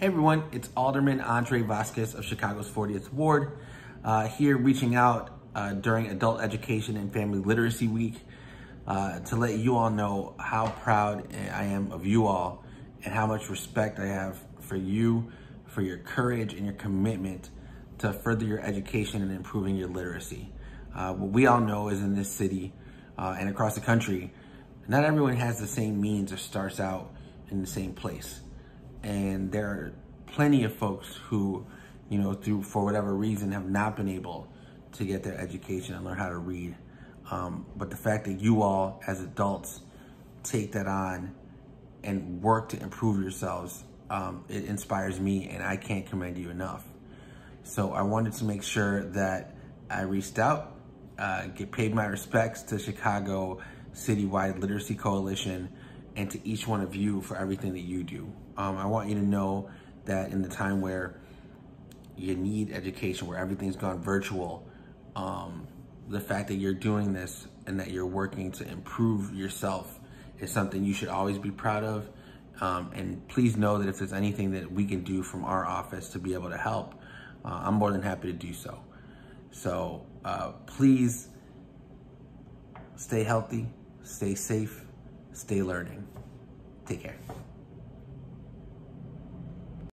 Hey everyone, it's Alderman Andre Vasquez of Chicago's 40th Ward, uh, here reaching out uh, during Adult Education and Family Literacy Week uh, to let you all know how proud I am of you all and how much respect I have for you, for your courage and your commitment to further your education and improving your literacy. Uh, what we all know is in this city uh, and across the country, not everyone has the same means or starts out in the same place and there are plenty of folks who, you know, through for whatever reason have not been able to get their education and learn how to read. Um, but the fact that you all as adults take that on and work to improve yourselves, um, it inspires me and I can't commend you enough. So I wanted to make sure that I reached out, uh, get paid my respects to Chicago Citywide Literacy Coalition, and to each one of you for everything that you do. Um, I want you to know that in the time where you need education, where everything's gone virtual, um, the fact that you're doing this and that you're working to improve yourself is something you should always be proud of. Um, and please know that if there's anything that we can do from our office to be able to help, uh, I'm more than happy to do so. So uh, please stay healthy, stay safe, stay learning. Take care.